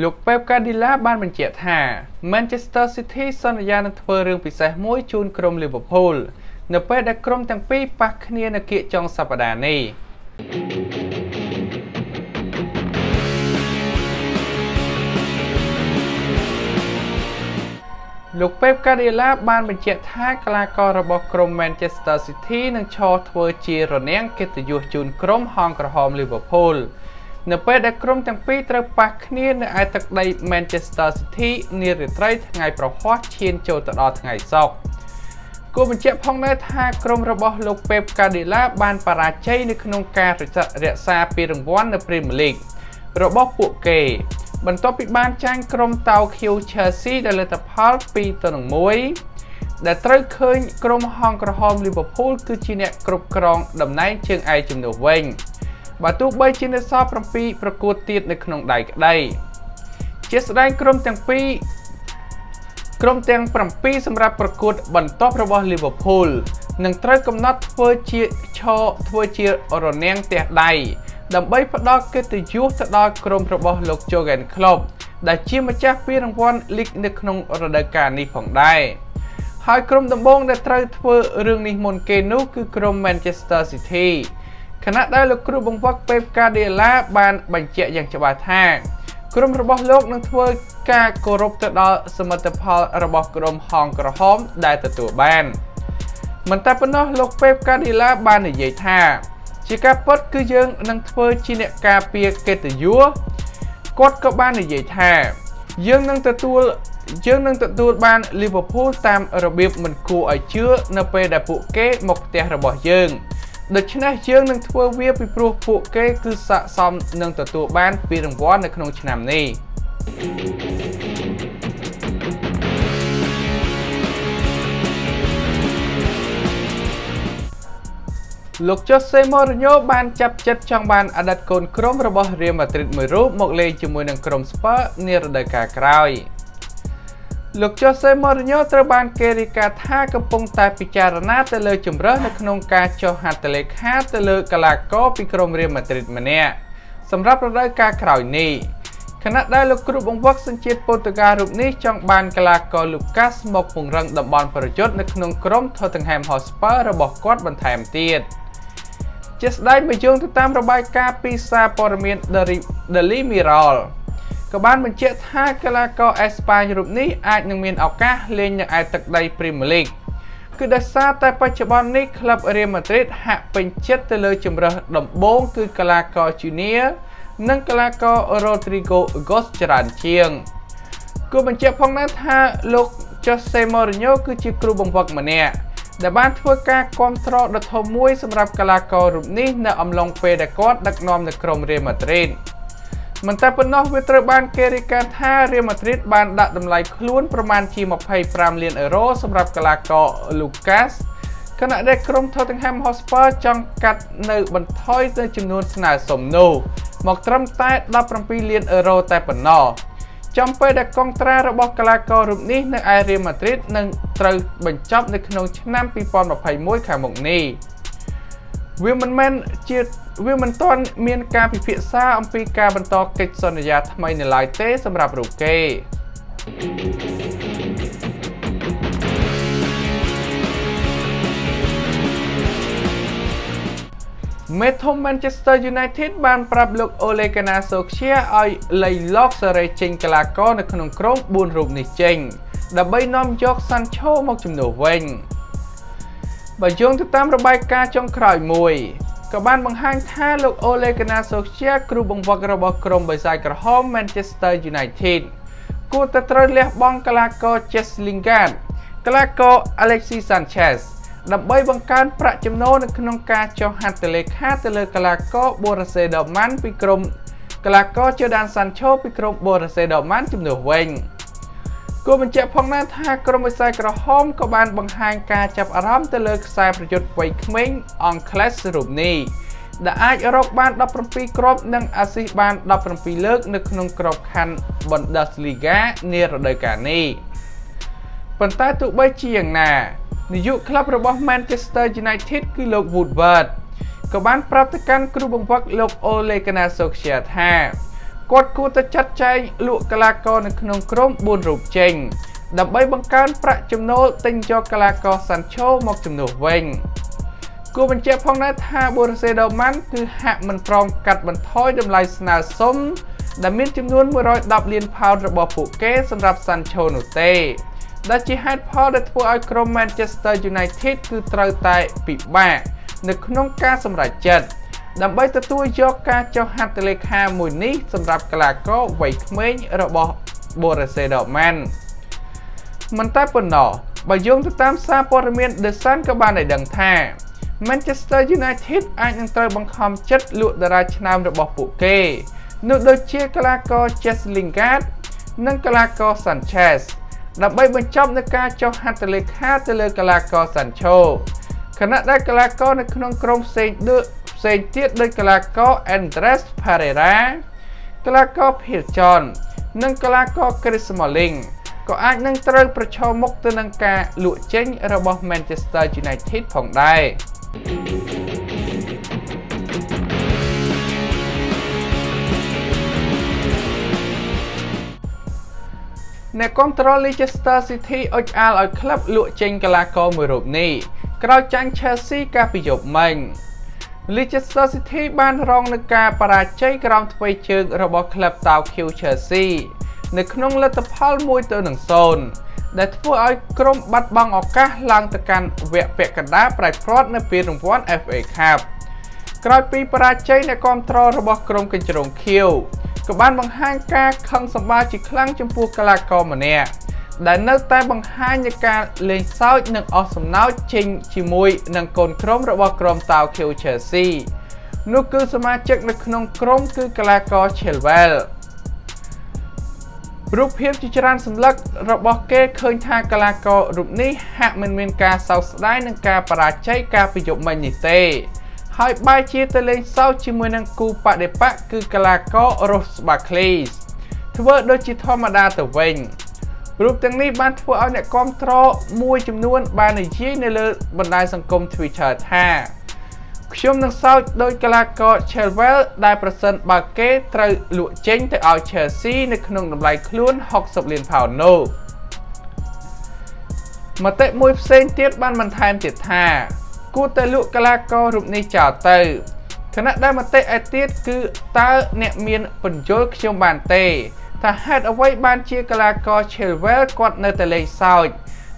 លោក Pep Guardiola បានបញ្ជាក់ថា Manchester City សន្យានឹងធ្វើរឿងពិសេសមួយជូនក្រុម Liverpool នៅពេលដែលក្រុមទាំងពីរប៉ះគ្នានៅគៀកចុងសប្តាហ៍នេះលោក Pep Guardiola បានបញ្ជាក់ថាកីឡាកររបស់ក្រុម Manchester City នឹងឈរធ្វើជារនាំងកិត្តិយសជូនក្រុមហង្សក្រហម Liverpool នៅពេលដែលក្រុមទាំងពីរត្រូវប៉ះគ្នានៅឯទឹកដី Manchester City នារាត្រីថ្ងៃប្រហ័សឈានចូលទៅដល់ថ្ងៃសុក្រគួរបញ្ជាក់ផងដែរថាក្រុមរបស់លោក Pep Guardiola បានបរាជ័យនៅក្នុងការរក្សាពានរង្វាន់នៅ Premier League របស់ពួកគេ បន្ទាប់ពីបានចាញ់ក្រុមតោឃីវ Chelsea ដោយលទ្ធផល2ទៅ1ដែលត្រូវឃើញក្រុមហង្សក្រហម Liverpool គឺជាអ្នកគ្រប់គ្រងតំណែងជើងឯកជំនួសវិញ បើទោះបីជានៅសល់7ប្រកួតទៀតនៅក្នុងដៃក្តីជាស្ដែងក្រុមទាំងពីរក្រុមទាំង7សម្រាប់ប្រកួតបន្ទាប់របស់ Liverpool នឹងត្រូវកំណត់ធ្វើជាឈរធ្វើជារនាំងទះដៃដើម្បីផ្ដល់កិត្តិយសទៅដល់ក្រុមរបស់លោក Jurgen Klopp ដែលជាម្ចាស់ពានរង្វាន់លីកនៅក្នុងរដូវកាលនេះផងដែរហើយក្រុមដំបូងដែលត្រូវធ្វើរឿងនេះមុនគេនោះគឺក្រុម Manchester City ខណៈដែលលោកគ្រូបង្វឹក Pep Guardiola បានបញ្ជាក់យ៉ាងច្បាស់ថាក្រុមរបស់លោកនឹងធ្វើការគោរពទៅដល់សមិទ្ធផលរបស់ក្រុមហងក្រហមដែលទទួលបានមិនតែប៉ុណ្ណោះលោក Pep Guardiola បាននិយាយថា ជាការពិតគឺយើងនឹងធ្វើជាអ្នកការពារកិត្តិយសគាត់ក៏បាននិយាយថា យើងនឹងទទួលយើងនឹងទទួលបាន Liverpool តាមរបៀបមិនគួរឲ្យជឿនៅពេលដែលពួកគេមកផ្ទះរបស់យើង ដូច្នេះយើងនឹងធ្វើវាពីព្រោះពួកគេគឺស័ក្តិសមនឹងទទួលបានពានរង្វាន់នៅក្នុងឆ្នាំនេះលោកជូសេម៉ូរីញ៉ូបានចាប់ចិត្តចង់បានអតីតកូនក្រុមរបស់រៀលម៉ាឌ្រីតមួយរូបមកលេងជាមួយនឹងក្រុមស្ពឺនារដូវកាលក្រោយ។ លោកជូសេម៉ូរីញ៉ូត្រូវបានគេរាយការណ៍ថាកំពុងតែពិចារណាទៅលើជំរើសនៅក្នុងការចុះហត្ថលេខាទៅលើកីឡាករពីក្រុមរៀលម៉ាឌ្រីតម្នាក់សម្រាប់រដូវកាលក្រោយនេះខណៈដែលលោកគ្រូបង្វឹកសញ្ជាតិប៉ូទុយហ្គាល់រូបនេះចង់បានកីឡាករលូកាសមកពង្រឹងតំបន់ប្រយុទ្ធនៅក្នុងក្រុម Tottenham Hotspur របស់គាត់បន្ថែមទៀតជាស្ដេចមកយោងទៅតាមរបាយការណ៍ពីសារព័ត៌មាន Daily Mirror ក៏បានបញ្ជាក់ថាកីឡាករអេស្ប៉ាញរូបនេះអាចនឹងមានឱកាសលេងនៅឯទឹកដី Premier League គឺដោយសារតែបច្ចុប្បន្ននេះក្លឹប Real Madrid ហាក់ពេញចិត្តទៅលើជម្រើសដំបូងគឺកីឡាករ Junior និងកីឡាករ Rodrigo Gos ច្រើនជាងគួរបញ្ជាក់ផងដែរថាលោក Jose Mourinho គឺជាគ្រូបង្វឹកម្នាក់ដែលបានធ្វើការគ្រប់គ្រងដ៏ធំមួយសម្រាប់កីឡាកររូបនេះនៅអំឡុងពេលដែលគាត់ដឹកនាំនៅក្រុម Real Madrid មិនតែប៉ុណ្ណោះវាត្រូវបានគេរាយការណ៍ថារៀលម៉ាឌ្រីតបានដាក់តម្លៃខ្លួនប្រមាណជា25លានអឺរ៉ូសម្រាប់កីឡាករលូកាសខណៈដែលក្រុម Tottenham Hotspur ចង់កាត់នៅបន្ថយទៅចំនួនស្នើសុំនោះមកត្រឹមតែ17លានអឺរ៉ូតែប៉ុណ្ណោះចំពេលដែលកងត្រារបស់កីឡាកររូបនេះនៅឯរៀលម៉ាឌ្រីតនឹងត្រូវបញ្ចប់នៅក្នុងឆ្នាំ2021ខាងមុខនេះវាមិនមែនជា វាមិនទាន់មានការពិភាក្សាអំពីការបន្តកិច្ចសន្យាថ្មីនៅឡើយទេសម្រាប់រូបគេមេធំ Manchester United បានប្រាប់លោក Ole Gunnar Solskjaer ឲ្យលៃឡកសេរីចេញកីឡាករនៅក្នុងក្រុម4រូបនេះចេញដើម្បីនាំយក Sancho មកជំនួសវិញបើយោងទៅតាមរបាយការណ៍ចុងក្រោយមួយ ក៏បានបង្ហាញថាលោក Ole Gunnar Solskjaer គ្រូបង្វឹករបស់ក្រុមបិសាចក្រហម Manchester United គួរតែត្រូវលះបង់កីឡាករ Jess Lingard កីឡាករ Alexis Sanchez ដើម្បីបង្កើនប្រាក់ចំណូលនៅក្នុងការចុះហត្ថលេខាទៅលើកីឡាករ Borussia Dortmund ពីក្រុមកីឡាករ Jadon Sancho ពីក្រុម Borussia Dortmund ជំនួសវិញ។ គួរបញ្ជាក់ផងដែរថាក្រុមវិស័យក្រហមក៏បានបង្ហាញការចាប់អារម្មណ៍ទៅលើខ្សែប្រយុទ្ធវ័យក្មេងអង់គ្លេសរូបនេះដែលអាចរកបាន17គ្រាប់និងអាស៊ីសបាន17លើក នៅក្នុងក្របខ័ណ្ឌ Bundesliga នារដូវកាលនេះប៉ុន្តែទោះបីជាយ៉ាងណានាយកក្លឹបរបស់ Manchester United គឺលោក Woodward ក៏បានប្រាប់ទៅកាន់គ្រូបង្វឹកលោក Ole Gunnar Solskjaer ថា គាត់គួរតែចាត់ចែងលក់កីឡាករនៅក្នុងក្រុម4រូបចេញដើម្បីបង្កើនប្រាក់ចំណូលទិញយកកីឡាករសាន់ឆូមកជំនួសវិញគួរបញ្ជាក់ផងដែរថាបូរ៉ាសេដូម៉ាន់គឺហាក់មិនព្រមកាត់បន្ថយតម្លៃស្នើសុំដែលមានចំនួន110លានផោនរបស់ពួកគេសម្រាប់សាន់ឆូនោះទេដែលជាហេតុផលដែលធ្វើឲ្យក្រុម Manchester United គឺត្រូវតែពិបាកនៅក្នុងការសម្រេចចិត្ត ដើម្បីទទួលយកការចុះហត្ថលេខាមួយនេះសម្រាប់កីឡាករវ័យក្មេងរបស់ Borussia Dortmund មិនតែប៉ុណ្ណោះបើយោងទៅតាមសារព័ត៌មាន The Sun ក៏បានឲ្យដឹងថា Manchester United អាចនឹងត្រូវបង្ខំចិត្តលក់តារាឆ្នើមរបស់ពួកគេនោះដូចជាកីឡាករ Jesse Lingard និងកីឡាករ Sanchez ដើម្បីបញ្ចប់នឹងការចុះហត្ថលេខាទៅលើកីឡាករ Sancho ខណៈដែលកីឡាករនៅក្នុងក្រុមផ្សេងដូច ផ្សេងទៀតដូចកីឡាករ Andres Pereira កីឡាករ Phil John និងកីឡាករ Chris Smalling ក៏អាចនឹងត្រូវប្រឈមមុខទៅនឹងការលក់ចេញរបស់ Manchester United ផងដែរអ្នកគ្រប់គ្រង Leicester City អុចអាលឲ្យក្លឹបលក់ចេញកីឡាករមួយរូបនេះក្រោយចាញ់ Chelsea កាលពីយប់មិញ Leicester City បានរងនឹងការបរាជ័យក្រោមទ្វេជើងរបស់ក្លឹប South Q Chelsea នៅក្នុងលទ្ធផល1ទៅនឹង0ដែលធ្វើឲ្យក្រុមបាត់បង់ឱកាសឡើងទៅកាន់វគ្គពាក់កណ្ដាលប្រៃព្រាត់នៅពានរង្វាន់ FA Cup ក្រោយពីបរាជ័យនៃគាំទ្ររបស់ក្រុមកញ្ជ្រោងខៀវក៏បានបង្ហាញការខឹងសម្បារជាខ្លាំងចំពោះកីឡាករម្នាក់ ដែលនៅតែបង្ហាញនៃការលេងសើចនិងអស់សំណើចចេញជាមួយនឹងកូនក្រុមរបស់ក្រុមតាវ Q Chelsea នោះគឺសមាជិកនៅក្នុងក្រុមគឺកីឡាករ Chilwell រូបភាពជាច្រើនសម្លឹករបស់គេឃើញថាកីឡាកររូបនេះហាក់មិនមានការសោកស្ដាយនឹងការបរាជ័យការប្រយុទ្ធមិញនេះទេហើយបែរជាទៅលេងសើចជាមួយនឹងគូបដិបកគឺកីឡាករ Ross Barkley ធ្វើដូចជាធម្មតាទៅវិញ រូបទាំងនេះបានធ្វើឲ្យអ្នកគាំទ្រមួយចំនួន បាននិយាយនៅលើបណ្ដាញសង្គម Twitter ថាខ្ញុំនឹងសើចដោយកីឡាករ Chilwell ដែលប្រសិនបើគេត្រូវលក់ចេញទៅឲ្យ Chelsea នៅក្នុងតម្លៃខ្លួន60លានផោននោះមតិមួយផ្សេងទៀតបានបន្ថែមទៀតថាគួរតែលក់កីឡាកររូបនេះចោលទៅខណៈដែលមតិឯទៀតគឺតើអ្នកមានបញ្យល់ខ្ញុំបានទេ ថាហេតុអ្វីបានជាកីឡាករ Chilwell គាត់នៅតែលេងសើច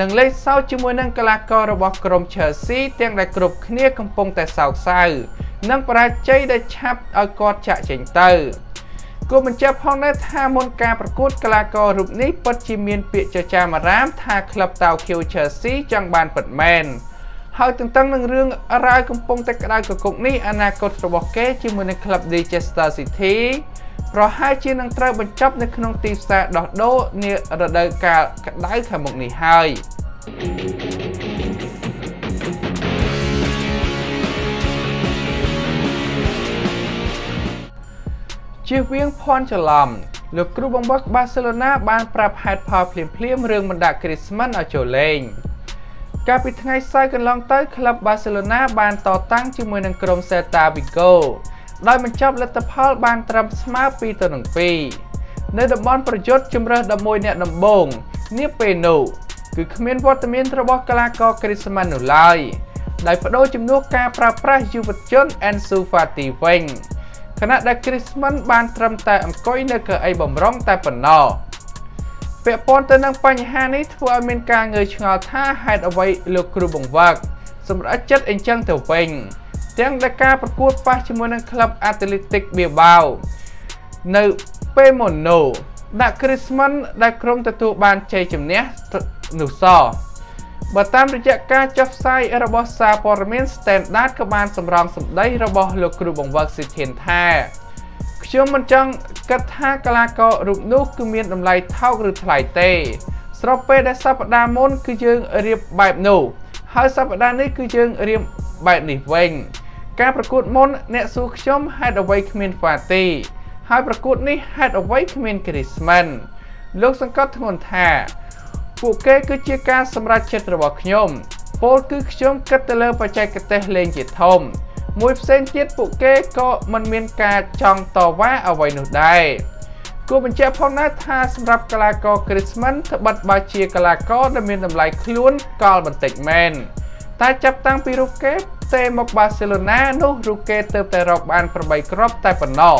និងលេងសើចជាមួយនឹងកីឡាកររបស់ក្រុម Chelsea ទាំងដែលគ្រប់គ្នាកំពុងតែសោកសៅនិងបរាជ័យដែលឆាប់ឲ្យគាត់ចាក់ចេញទៅគួរបញ្ជាក់ផងដែរថាមុនការប្រកួតកីឡាកររូបនេះពិតជាមានពាក្យចចាមអារាមថាក្លឹបតៅ Q Chelsea ចង់បានពិតមែនហើយទន្ទឹមនឹងរឿងរ៉ាវកំពុងតែក្តៅកគុកនេះអនាគតរបស់គេជាមួយនឹងក្លឹប Leicester City ប្រហែលជានឹងត្រូវបញ្ចប់នៅក្នុងទីផ្សារដោះដូរនារដូវកាលក្តៅខាងមុខនេះហើយជៀសវាងភ័ន្តច្រឡំលោកគ្រូបង្វឹកបាសេឡូណាបានប្រាប់ហេតុផលភ្លាមភ្លាមរឿងបណ្ដាក់គ្រីស្មាន់ឲ្យចូលលេងកាលពីថ្ងៃសៅរ៍កន្លងទៅក្លឹបបាសេឡូណាបានតតាំងជាមួយនឹងក្រុម Celta Vigo ដោយបញ្ចប់លទ្ធផលបានត្រឹមស្មើ2ទៅនឹង2នៅតំបន់ប្រយុទ្ធជំរើស11អ្នកដំបូងនាពេលនោះគឺគ្មានវត្តមានរបស់កីឡាករគ្រីស្មាន់នោះឡើយដោយបដូរជំនួសការប្រើប្រាស់យុវជន Ansu Fati វិញខណៈដែល Griezmann បានត្រឹមតែអង្គុយនៅកៅអីបំរុងតែប៉ុណ្ណោះពាក់ព័ន្ធទៅនឹងបញ្ហានេះធ្វើឲ្យមានការងើយឆ្ងល់ថាហេតុអ្វីលោកគ្រូបង្វឹកសម្រាប់ចិត្តអញ្ចឹងទៅវិញ ទាំងដែលការប្រកួតប៉ះជាមួយនឹងក្លឹប Athletic Bilbao នៅពេលមុននោះដាក់ Griezmann ដែលក្រុមទទួលបានជ័យជំនះនោះសោះបើតាមរយៈការចុះផ្សាយរបស់សារព័ត៌មាន Standard ក៏បានសម្រងសម្ដីរបស់លោកគ្រូបង្វឹកសិធានថាខ្ញុំមិនចង់គិតថាកីឡាកររូបនោះគឺមានតម្លៃថោកឬថ្លៃទេ ស្របពេលដែលសប្តាហ៍មុនគឺយើងរៀបបែបនោះហើយសប្តាហ៍នេះគឺយើងរៀបបែបនេះវិញ ការប្រកួតមុនអ្នកសួរខ្ញុំហេតុអ្វីគ្មានហ្វាទី ហើយប្រកួតនេះហេតុអ្វីគ្មានគ្រីស្មិនលោកសង្កត់ធ្ងន់ថាពួកគេគឺជាការសម្រេចចិត្តរបស់ខ្ញុំពលគឺខ្ញុំគិតទៅលើបច្ចេកទេសលេងជាធំ មួយផ្សេងទៀតពួកគេក៏មិនមានការចង់តវ៉ាអ្វីនោះដែរគួរបញ្ជាក់ផងដែរថាសម្រាប់កីឡាករ Griezmann ត្បិតបើជាកីឡាករដែលមានតម្លៃខ្លួនកលបន្តិចមែនតែចាប់តាំងពីរូបគេ ទេមកបាសេឡូណានោះរូបគេទៅតែរកបាន8គ្រាប់តែប៉ុណ្ណោះ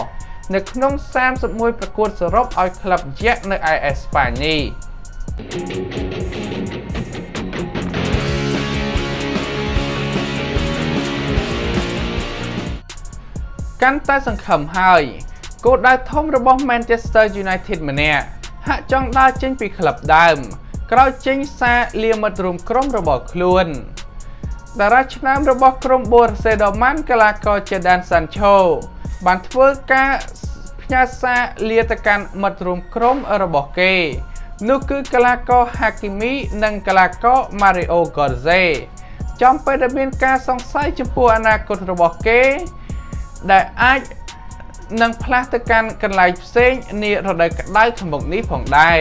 នៅក្នុង31ប្រកួតសរុបឲ្យក្លឹបយក្សនៅឯអេស្ប៉ាញនេះកាន់តែសង្ឃឹមហើយគោលដៅធំរបស់ Manchester United ម្នាក់ហាក់ចង់ដើរចេញពីក្លឹបដើម ក្រោយចេញសារលាមិត្តរួមក្រុមរបស់ខ្លួន តារាឆ្នាំរបស់ក្រុម Borussia Dortmund កីឡាករ Jadon Sancho បានធ្វើការផ្ញើសារលាទៅកាន់មិត្តរួមក្រុមរបស់គេ នោះគឺកីឡាករ Hakimi និងកីឡាករ Mario Götze ចំពេលដែលមានការសង្ស័យចំពោះអនាគតរបស់គេ ដែលអាចនឹងផ្លាស់ទៅកាន់កន្លែងផ្សេងនារដូវក្តៅខាងមុខនេះផងដែរ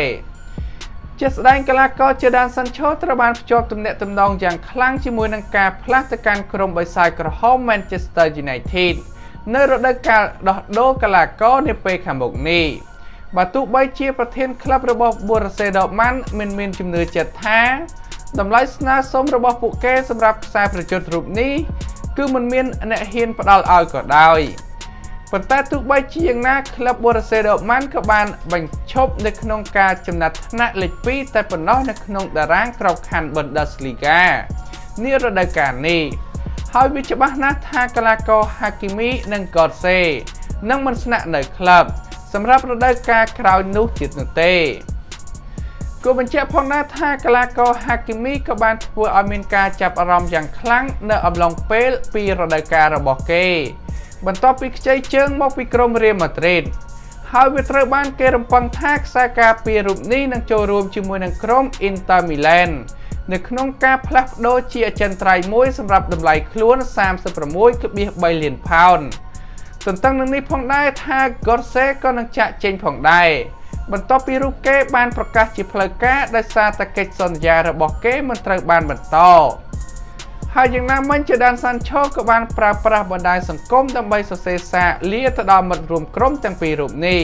ជាស្ដែងកីឡាករជាដានសាន់ឆូត្រូវបានភ្ជាប់ទំនាក់ទំនងយ៉ាងខ្លាំងជាមួយនឹងការផ្លាស់ទៅកាន់ក្រុមបិសាចក្រហម Manchester United នៅរដូវកាលដោះដូរកីឡាករនាពេលខាងមុខនេះបើទោះបីជាប្រធានក្លឹបរបស់ Borussia Dortmund មានមានជំនឿចិត្តថាតម្លៃស្នើសុំរបស់ពួកគេសម្រាប់ខ្សែប្រយុទ្ធរូបនេះគឺមិនមានអ្នកហ៊ានផ្ដល់ឲ្យក៏ដោយ ប៉ុន្តែទោះបីជាយ៉ាងណាក្លឹប Borussia Dortmund ក៏បានបញ្ឈប់នៅក្នុងការចំណាត់ថ្នាក់លេខ2តែប៉ុណ្ណោះនៅក្នុងតារាងក្របខ័ណ្ឌ Bundesliga នារដូវកាលនេះហើយវាច្បាស់ណាស់ថាកីឡាករ Hakimi និង Götze នឹងមិនស្នាក់នៅក្លឹបសម្រាប់រដូវកាលក្រោយនោះទៀតនោះទេគួរបញ្ជាក់ផងដែរថាកីឡាករ Hakimi ក៏បានធ្វើឲ្យមានការចាប់អារម្មណ៍យ៉ាងខ្លាំងនៅអំឡុងពេលពីរដូវកាលរបស់គេ បន្ទាប់ពីខ្ចីជើងមកពីក្រុមរៀលម៉ាឌ្រីតហើយវាត្រូវបានគេរំពឹងថាខ្សែការពាររូបនេះនឹងចូលរួមជាមួយនឹងក្រុម Inter Milan នៅក្នុងការផ្លាស់ប្ដូរជាអចិន្ត្រៃយ៍មួយសម្រាប់តម្លៃខ្លួន36.3លានផោនទន្ទឹមនឹងនេះផងដែរថា Gorse ក៏នឹងចាក់ចេញផងដែរបន្ទាប់ពីរូបគេបានប្រកាសជាផ្លូវការដោយសារតែកិច្ចសន្យារបស់គេមិនត្រូវបានបន្ត ហើយយ៉ាងណាមិញជាដានសាន់ឆូក៏បានប្រើប្រាស់បណ្ដាញសង្គមដើម្បីសរសេរសារលាទៅដល់មិត្តរួមក្រុមទាំងពីររូបនេះ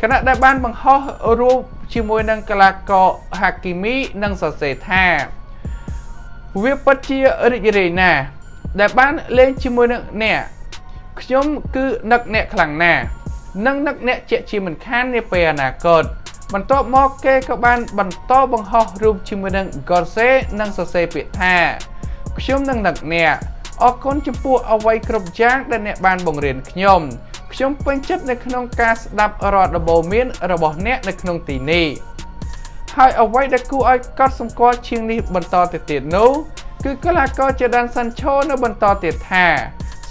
ខណៈដែលបានបង្ហោះរូបជាមួយនឹងកីឡាករហាគីមីនិងសរសេរថាវាពិតជារីករាយណាស់ដែលបានលេងជាមួយនឹងអ្នកខ្ញុំគឺនឹកអ្នកខ្លាំងណាស់និងនឹកអ្នកជាជាមិនខាននាពេលអនាគតបន្ទាប់មកគេក៏បានបន្តបង្ហោះរូបជាមួយនឹង Gorse និងសរសេរពាក្យថា ខ្ញុំនឹងនឹកអ្នកអរគុណចំពោះអ្វីគ្រប់យ៉ាងដែលអ្នកបានបង្រៀនខ្ញុំខ្ញុំពេញចិត្តនៅក្នុងការស្ដាប់រាល់ដំបូន្មានរបស់អ្នកនៅក្នុងទីនេះហើយអ្វីដែលគួរឲ្យកត់សម្គាល់ជាងនេះបន្តទៅទៀតនោះគឺកីឡាករជាដានសាន់ឆូនៅបន្តទៀតថា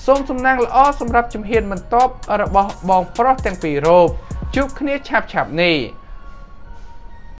សូមសំណាងល្អសម្រាប់ជំហានបន្ទាប់របស់បងប្រុសទាំងពីររូបជួបគ្នាឆាប់ៗនេះ